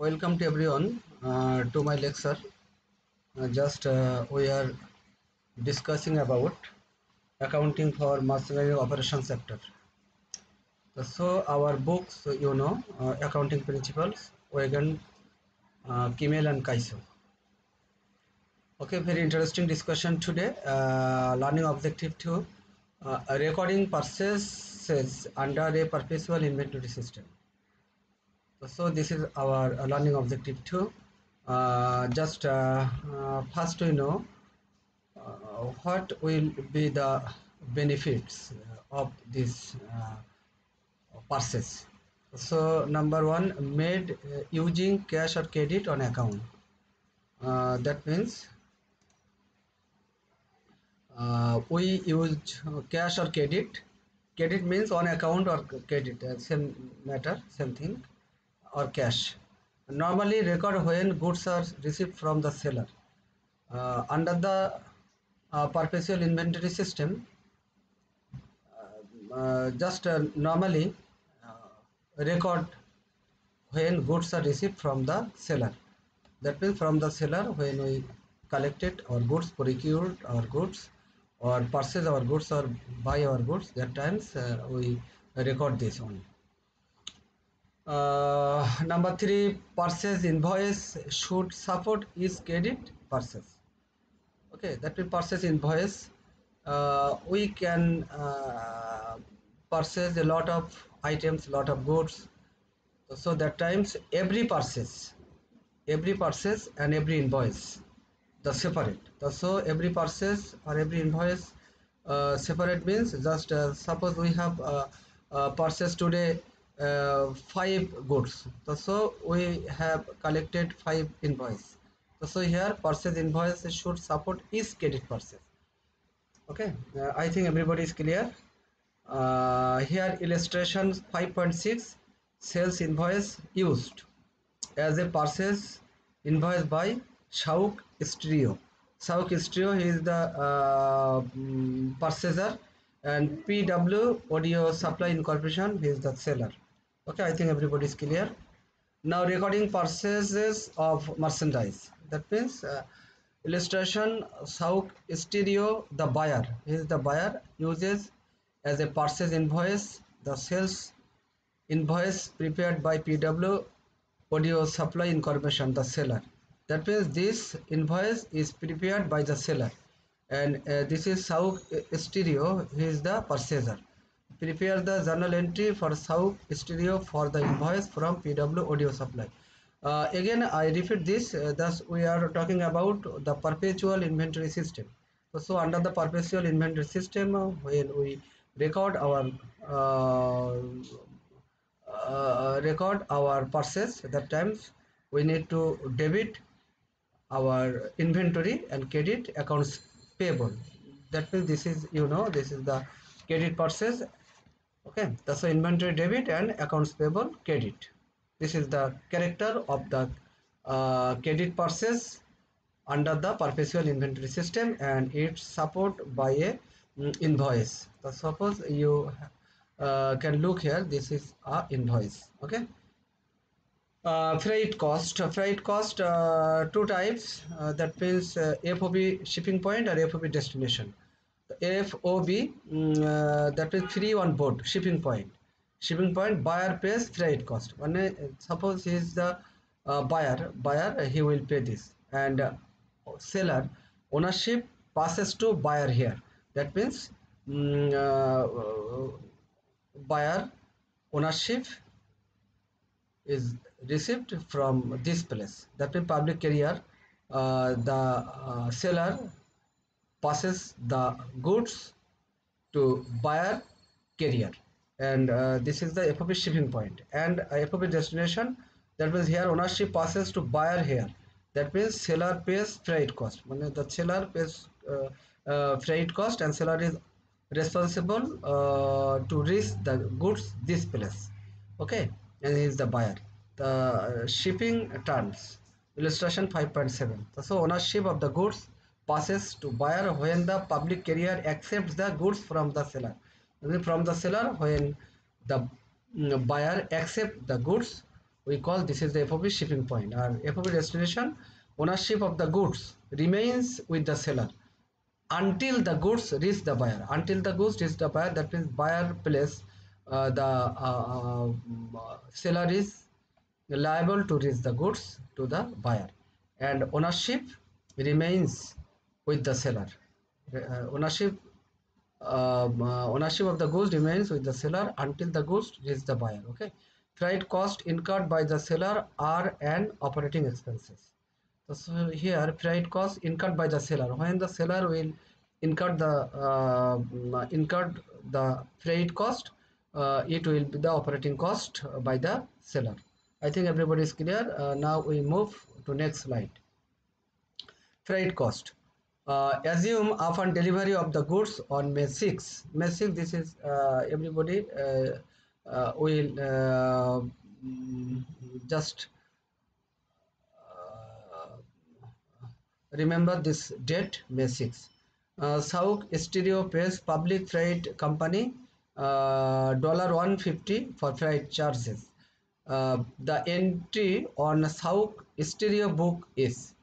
welcome to everyone uh, to my lecture. Uh, just uh, we are discussing about accounting for machinery operation sector. So our books you know uh, accounting principles Weygandt uh, kimmel and Kieso okay very interesting discussion today. Uh, learning objective 2 uh, recording purchases under a perpetual inventory system so this is our learning objective too uh, just uh, uh, first we know uh, what will be the benefits uh, of this uh, purchase. So number one made using cash or credit on account. That means we use cash or credit. Credit means on account or credit same matter same thing or cash normally record when goods are received from the seller uh, under the uh, perpetual inventory system uh, uh, just uh, normally uh, record when goods are received from the seller that means from the seller when we collected our goods procured our goods or purchase our goods or buy our goods that times uh, we record this only uh, number three purchase invoice should support is credit purchase okay that will purchase invoice uh, we can uh, purchase a lot of items a lot of goods. So that times every purchase every purchase and every invoice the separate. The, so every purchase or every invoice uh, separate means just uh, suppose we have uh, uh, purchase today uh, five goods. So, we have collected five invoice. So, so here purchase invoice should support each credit purchase. Okay uh, i think everybody is clear. Uh, here illustration 5.6 sales invoice used. As a purchase invoice by Sauk Stereo. Sauk Stereo is the uh, mm, purchaser. And PW Audio Supply Incorporation is the seller. Okay, I think everybody is clear. Now recording purchases of merchandise. That means uh, illustration Sauk Stereo the buyer. Is the buyer uses as a purchase invoice the sales invoice prepared by PW Audio Supply information the seller. That means this invoice is prepared by the seller, and uh, this is Sauk Stereo. He is the purchaser. Prepare the journal entry for Sauk Stereo for the invoice from PW Audio Supply. Uh, again, I repeat this. Uh, thus, we are talking about the perpetual inventory system. So, under the perpetual inventory system, uh, when we record our uh, uh, record our purchase that times we need to debit our inventory and credit accounts payable that means this is you know this is the credit purchase okay that's the inventory debit and accounts payable credit. This is the character of the uh, credit purchase under the perpetual inventory system and it's support by a mm, invoice. So suppose you uh, can look here this is a invoice okay? Uh, freight cost freight cost uh, two types uh, that means uh, FOB shipping point or FOB destination FOB mm, uh, that is free on board shipping point. Shipping point buyer pays freight cost. When uh, suppose he is the uh, buyer buyer he will pay this. And uh, seller ownership passes to buyer here. That means uh, buyer ownership is received from this place. That means public carrier the seller passes the goods to buyer carrier. And uh, this is the FOB shipping point. And uh, FOB destination that means here ownership passes to buyer here. That means seller pays freight cost. the seller pays uh, uh, freight cost and seller is responsible uh, to reach the goods this place. Okay? And he is the buyer. The shipping terms. Illustration 5.7 so ownership of the goods passes to buyer when the public carrier accepts the goods from the seller. From the seller when the mm, buyer accept the goods we call this is the FOB shipping point. Or FOB destination ownership of the goods remains with the seller until the goods reach the buyer. Until the goods reach the buyer that means buyer place uh, the uh, uh, seller is liable to reach the goods to the buyer. And ownership remains with the seller. Uh, ownership um, uh, ownership of the goods remains with the seller until the goods reach the buyer okay? Freight cost incurred by the seller are an operating expenses. So here freight cost incurred by the seller. When the seller will incur the uh, incurred the freight cost uh, it will be the operating cost by the seller. I think everybody is clear. Uh, now we move to next slide. Freight cost uh, assume upon delivery of the goods on May 6 May 6 this is uh, everybody uh, uh will uh, just uh, remember this date May 6 uh, Sauk Stereo pays public freight company dollar 150 for freight charges. The entry on Sauk Stereo book is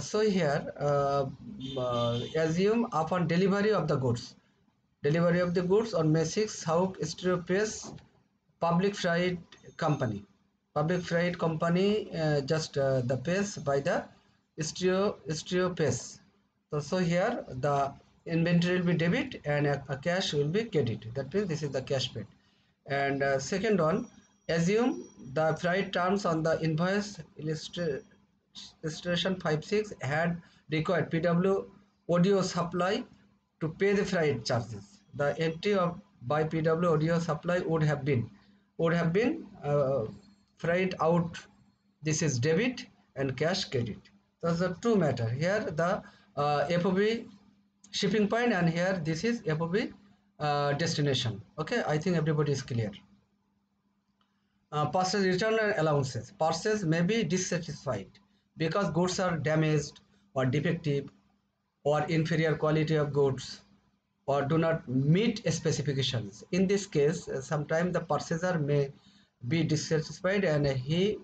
so here uh, uh, assume upon delivery of the goods. Delivery of the goods on May 6 how Stereo pays public freight company. Public freight company uh, just uh, the pays by the Stereo Stereo so, so here the inventory will be debit and a, a, cash will be credit. That means this is the cash paid. And uh, second one assume the freight terms on the invoice illustrate station 56 had required PW audio supply to pay the freight charges. The entry of by PW audio supply would have been would have been uh, freight out. This is debit and cash credit. Those are two matter. Here the uh, FOB shipping point and here this is FOB uh, destination. Okay, I think everybody is clear. Uh, return and allowances. Purchase may be dissatisfied because goods are damaged or defective or inferior quality of goods or do not meet specifications. In this case, sometimes the purchaser may be dissatisfied and he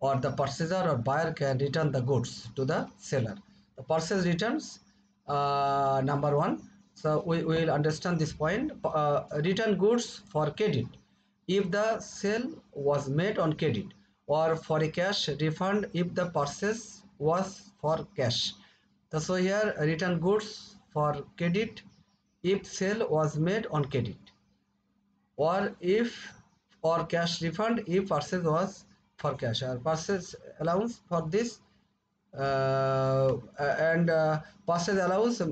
or the purchaser or buyer can return the goods to the seller. The purchase returns uh, number one. So we will understand this point. Uh, return goods for credit. If the sale was made on credit, or for a cash refund if the purchase was for cash. So here return goods for credit if sale was made on credit or if or cash refund if purchase was for cash or purchase allowance for this uh, and uh, purchase allowance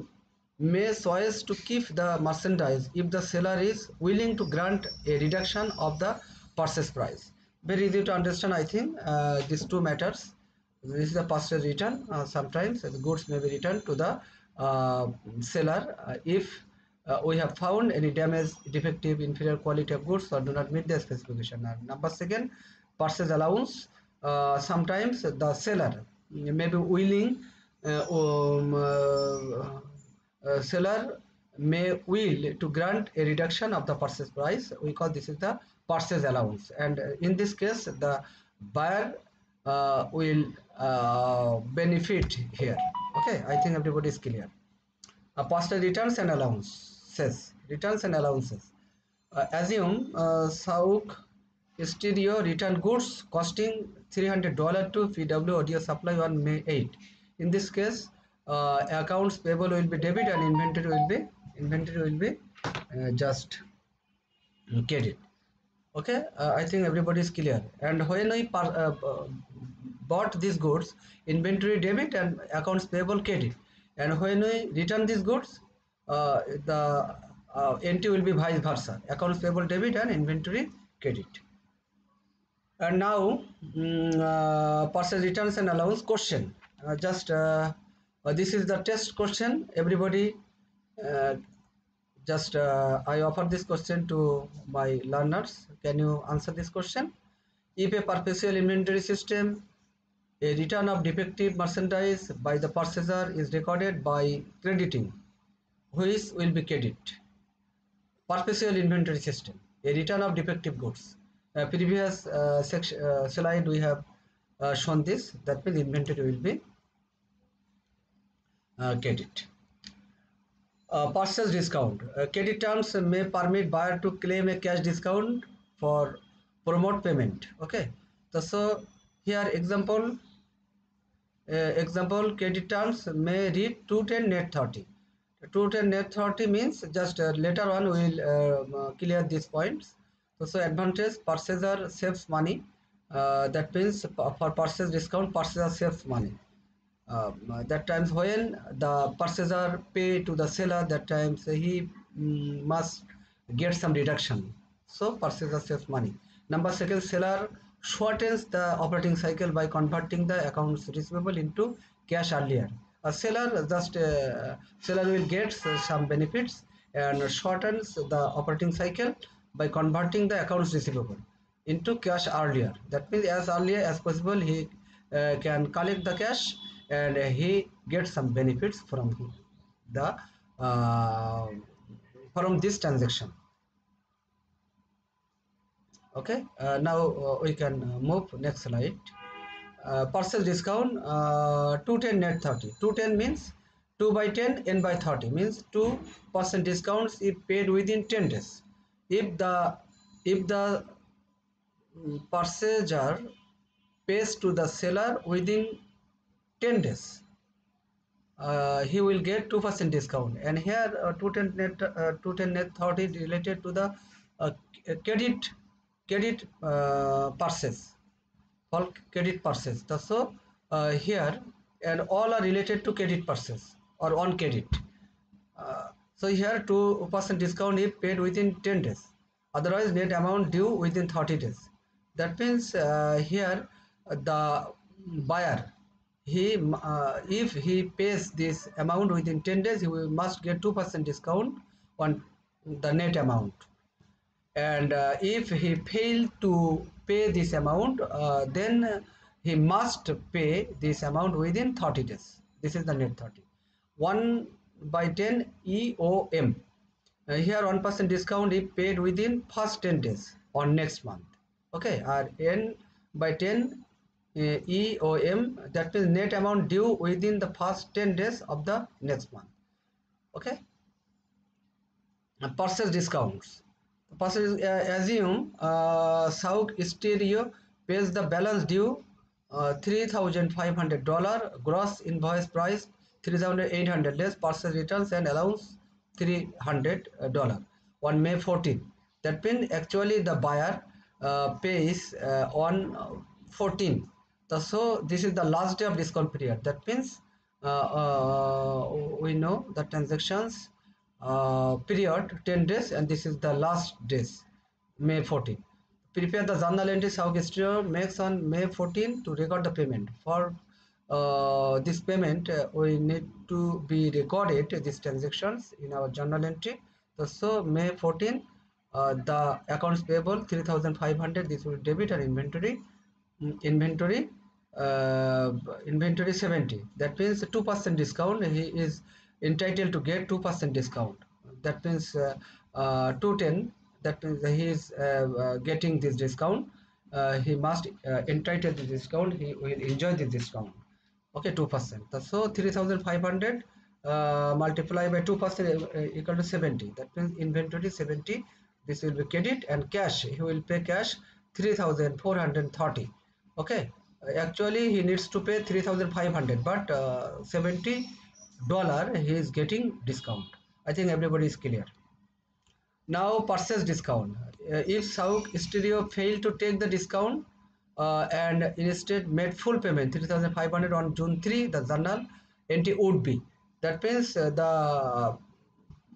may choose to keep the merchandise if the seller is willing to grant a reduction of the purchase price very easy to understand i think. Uh, these two matters. This is the purchase return uh, sometimes. The goods may be returned to the uh, seller uh, if uh, we have found any damage defective inferior quality of goods or do not meet the specification. And number second purchase allowance. Uh, sometimes the seller may be willing um, seller may will to grant a reduction of the purchase price. We call this is the purchase allowance. And in this case the buyer uh, will uh, benefit here. Okay i think everybody is clear. Uh, purchase returns and allowances. Returns and allowances. Uh, assume uh, Sauk Stereo return goods costing $300 to PW audio supply on May 8 in this case uh, accounts payable will be debit and inventory will be inventory will be uh, just credit okay uh, i think everybody is clear. And when i uh, bought these goods inventory debit and accounts payable credit. And when we return these goods uh, the uh, entry will be vice versa. Accounts payable debit and inventory credit. And now um, purchase returns and allowance question. Just this is the test question. Everybody uh, just uh, I offer this question to my learners. Can you answer this question? If a perpetual inventory system a return of defective merchandise by the purchaser is recorded by crediting which will be credit? Perpetual inventory system a return of defective goods. Uh, previous uh, uh, slide we have uh, shown this. That means inventory will be uh, credit uh, purchase discount. Uh, credit terms may permit buyer to claim a cash discount for promote payment. Okay. So, here example uh, example credit terms may read 210 net 30 210 net 30 means just uh, later on we will uh, clear these points. So, so advantage purchaser saves money. That means for purchase discount purchaser saves money um, that times when the purchaser pay to the seller that times he mm, must get some reduction so purchaser saves money. Number second seller shortens the operating cycle by converting the accounts receivable into cash earlier. A seller just uh, seller will get some benefits and shortens the operating cycle by converting the accounts receivable into cash earlier. That means as early as possible he uh, can collect the cash and he gets some benefits from the uh, from this transaction. Okay uh, now uh, we can move next slide. Uh, purchase discount uh, 210 net 30 210 means 2 by 10 n by 30 means 2 percent discounts if paid within 10 days. If the if the purchaser pays to the seller within 10 days. Uh, he will get 2% discount. And here uh, 210 net uh, 210 net 30 related to the uh, credit credit uh, purchase. Called credit purchase. So uh, here and all are related to credit purchase or on credit. Uh, so here 2% discount if paid within 10 days. Otherwise net amount due within 30 days. That means here the buyer he uh, if he pays this amount within 10 days he will must get 2% discount on the net amount. And uh, if he failed to pay this amount uh, then he must pay this amount within 30 days. This is the net 30 1 by 10 eom uh, here 1% discount if paid within first 10 days or next month. Okay or n by 10 EOM that means net amount due within the first 10 days of the next month. Okay? Purchase discounts. Purchase uh, assume uh, Sauk Stereo pays the balance due uh, $3,500 gross invoice price 3,800 less purchase returns and allowance $300 on May 14 that means actually the buyer uh, pays uh, on 14 so this is the last day of discount period. That means uh, uh, we know the transactions uh, period 10 days and this is the last days may 14 prepare the journal entry Sauk Stereo makes on may 14 to record the payment. For uh, this payment uh, we need to be recorded these transactions in our journal entry. So, may 14 uh, the accounts payable 3500 this will debit and inventory mm, inventory inventory 70 that means 2% discount. He is entitled to get 2% discount. That means uh, uh, 210 that means he is uh, uh, getting this discount. Uh, he must entitle the discount. He will enjoy the discount. Okay 2% so 3500 multiply by 2% equal to 70 that means inventory 70 this will be credit and cash. He will pay cash 3430 okay actually he needs to pay 3500 but uh, 70 dollar he is getting discount. I think everybody is clear. Now purchase discount. Uh, if Sauk Stereo failed to take the discount uh, and instead made full payment 3500 on June 3 the journal entry would be. That means uh, the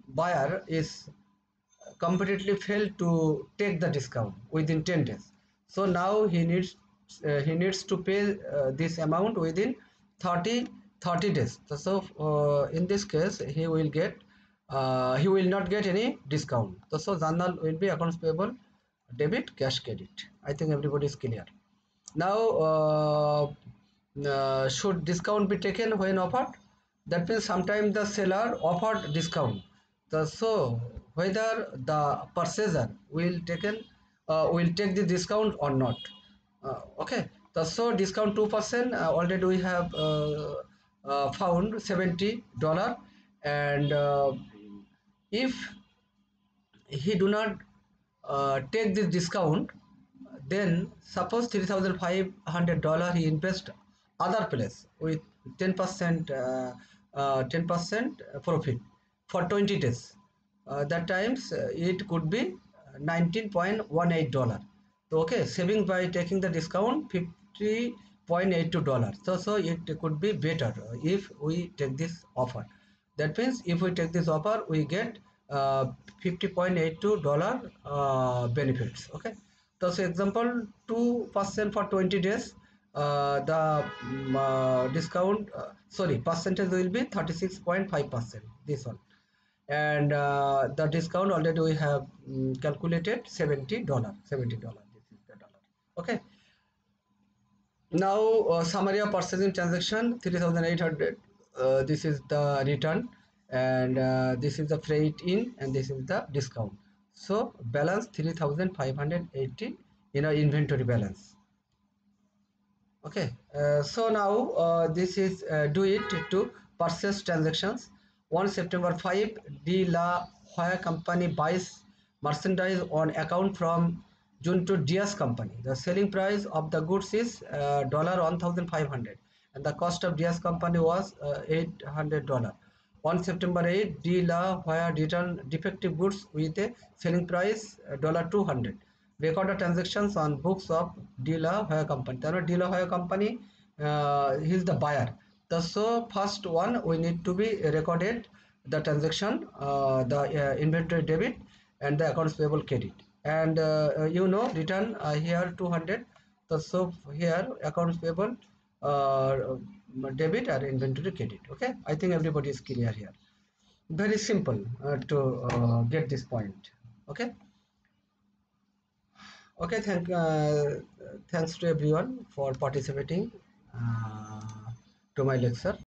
buyer is completely failed to take the discount within 10 days. So now he needs uh, he needs to pay uh, this amount within 30 30 days. So, uh, in this case he will get uh, he will not get any discount. So, so journal will be accounts payable debit cash credit. I think everybody is clear. Now uh, uh, should discount be taken when offered? That means sometimes the seller offered discount. So, so whether the purchaser will taken will take the discount or not okay. So discount 2 percent. Uh, already we have uh, uh, found 70 dollar. And if he do not take this discount then suppose 3500 dollar he invest other place with 10 percent 10 percent profit for 20 days. Uh, that times uh, it could be 19.18 dollar so okay saving by taking the discount 50.82 dollar so so it could be better if we take this offer. That means if we take this offer we get uh, 50.82 dollar uh, benefits. Okay. So, so example 2 percent for 20 days uh, the um, discount sorry percentage will be 36.5 percent this one. And uh, the discount already we have um, calculated 70 dollar 70 dollar this is the dollar okay. Now uh, summary of purchasing transaction 3800 uh, this is the return and uh, this is the freight in and this is the discount. So balance 3580 in our inventory balance. Okay. Uh, so now uh, this is do it to purchase transactions. 1 September 5, De La Hoya Company buys merchandise on account from Junot Diaz Company. The selling price of the goods is uh, $1,500 and the cost of Diaz Company was uh, $800. On September 8, De La Hoya returned defective goods with a selling price uh, $200. Recorded transactions on books of De La Hoya Company. There De La Hoya Company, uh, is the buyer the so first one we need to be recorded the transaction uh, the uh, inventory debit and the accounts payable credit and uh, you know return uh, here 200 the so here accounts payable uh, debit or inventory credit. Okay? I think everybody is clear here. Very simple uh, to get this point. Okay? Okay thank thanks to everyone for participating to my lecture